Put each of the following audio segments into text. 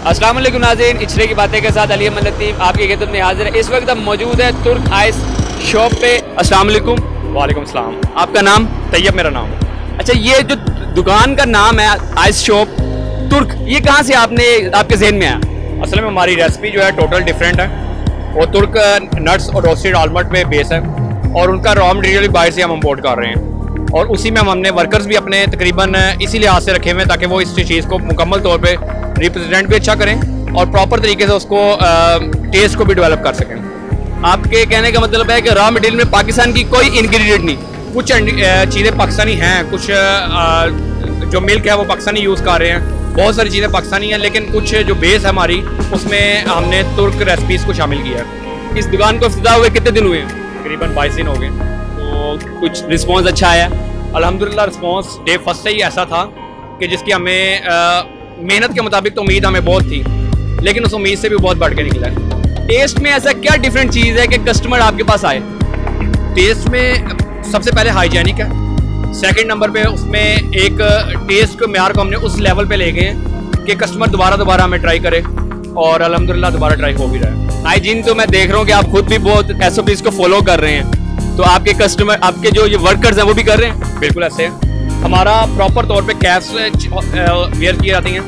अस्सलाम वालेकुम नाज़रीन इचरे की बातें के साथ अली अहमद लतीफ़ आपकी खिदमत में हाजिर है। इस वक्त हम मौजूद है तुर्क आइस शॉप पे। अस्सलाम वालेकुम। वालेकुम सलाम। आपका नाम? तैयब मेरा नाम। अच्छा ये जो दुकान का नाम है आइस शॉप तुर्क ये कहाँ से आपने आपके जहन में आया? असल में हमारी रेसिपी जो है टोटल डिफरेंट है। वो तुर्क नट्स और रोस्टेड आलमंड पे बेस है। और उनका रॉ मटेरियल भी बाहर से हम इम्पोर्ट कर रहे हैं। और उसी में हम हमने वर्कर्स भी अपने तकरीबन इसी लिहाज से रखे हुए हैं ताकि वो इस चीज़ को मुकम्मल तौर पे रिप्रेजेंट भी अच्छा करें और प्रॉपर तरीके से उसको टेस्ट को भी डेवलप कर सकें। आपके कहने का मतलब है कि रॉ मटेरियल में पाकिस्तान की कोई इंग्रेडिएंट नहीं। कुछ चीज़ें पाकिस्तानी हैं, कुछ जो मिल्क है वो पाकिस्तानी यूज़ कर रहे हैं। बहुत सारी चीज़ें पाकिस्तानी हैं, लेकिन कुछ जो बेस है हमारी, उसमें हमने तुर्क रेसिपीज़ को शामिल किया है। इस दुकान को इफ्तः हुए कितने दिन हुए? हैं तकरीबन बाईस दिन हो गए। तो कुछ रिस्पॉन्स अच्छा आया। अल्हम्दुलिल्लाह रिस्पॉन्स डे फ़र्स्ट से ही ऐसा था कि जिसकी हमें मेहनत के मुताबिक तो उम्मीद हमें बहुत थी, लेकिन उस उम्मीद से भी बहुत बढ़ के निकला है। टेस्ट में ऐसा क्या डिफरेंट चीज़ है कि कस्टमर आपके पास आए? टेस्ट में सबसे पहले हाइजेनिक है। सेकंड नंबर पे उसमें एक टेस्ट के म्यार को हमने उस लेवल पे ले गए हैं कि कस्टमर दोबारा दोबारा हमें ट्राई करे और अल्हम्दुलिल्लाह दोबारा ट्राई हो भी रहा है। हाइजीन तो मैं देख रहा हूँ कि आप खुद भी बहुत एस को फॉलो कर रहे हैं। तो आपके कस्टमर आपके जो ये वर्कर्स हैं वो भी कर रहे हैं? बिल्कुल ऐसे है। हमारा प्रॉपर तौर पे कैप्स वेयर की जाती हैं।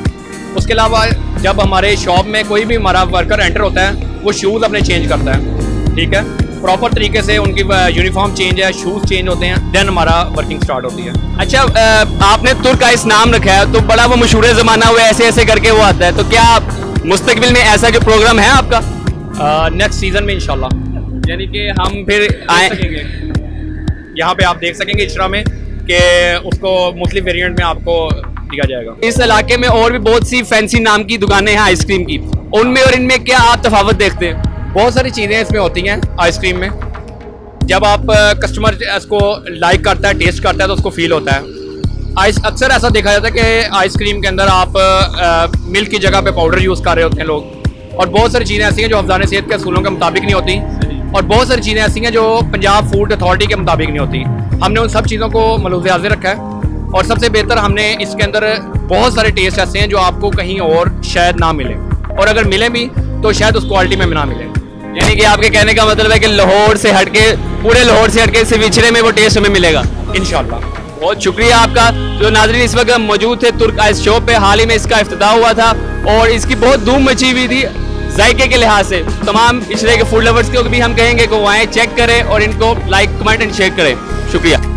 उसके अलावा जब हमारे शॉप में कोई भी हमारा वर्कर एंटर होता है वो शूज़ अपने चेंज करता है। ठीक है? प्रॉपर तरीके से उनकी यूनिफॉर्म चेंज है शूज़ चेंज होते हैं देन हमारा वर्किंग स्टार्ट होती है। अच्छा आपने तुर्क का इस नाम रखा है तो बड़ा वो मशहूर ज़माना हुआ ऐसे ऐसे करके वो आता है। तो क्या मुस्तबिल में ऐसा जो प्रोग्राम है आपका? नेक्स्ट सीज़न में इंशाल्लाह। यानी कि हम फिर आए। यहाँ पे आप देख सकेंगे इशरा में। कि उसको मुस्लिम वेरिएंट में आपको दिया जाएगा। इस इलाके में और भी बहुत सी फैंसी नाम की दुकानें हैं आइसक्रीम की। उनमें और इनमें क्या आप तफावत देखते हैं? बहुत सारी चीज़ें इसमें होती हैं आइसक्रीम में। जब आप कस्टमर इसको लाइक करता है टेस्ट करता है तो उसको फील होता है। आइस अक्सर ऐसा देखा जाता है कि आइसक्रीम के अंदर आप मिल्क की जगह पे पाउडर यूज़ कर रहे होते हैं लोग। और बहुत सारी चीज़ें ऐसी हैं जो अफजान सेहत के असूलों के मुताबिक नहीं होती। और बहुत सारी चीज़ें ऐसी हैं जो पंजाब फ़ूड अथॉरिटी के मुताबिक नहीं होती। हमने उन सब चीज़ों को मलूज रखा है। और सबसे बेहतर हमने इसके अंदर बहुत सारे टेस्ट ऐसे हैं जो आपको कहीं और शायद ना मिले। और अगर मिले भी तो शायद उस क्वालिटी में ना मिले। यानी कि आपके कहने का मतलब है कि लाहौर से हटके, पूरे लाहौर से हटके सिर्फ़ इचरे में वो टेस्ट हमें मिलेगा। इनशाला बहुत शुक्रिया आपका, जो नाजरीन इस वक्त मौजूद थे तुर्क आइस शॉप पे, हाल ही में इसका अफ्ताह हुआ था, और इसकी बहुत धूम मची हुई थी जायके के लिहाज से। तमाम इचरे के फ़ूड लवर्स को भी हम कहेंगे कि वो आएँ चेक करें, और इनको लाइक कमेंट एंड शेयर करें। शुक्रिया।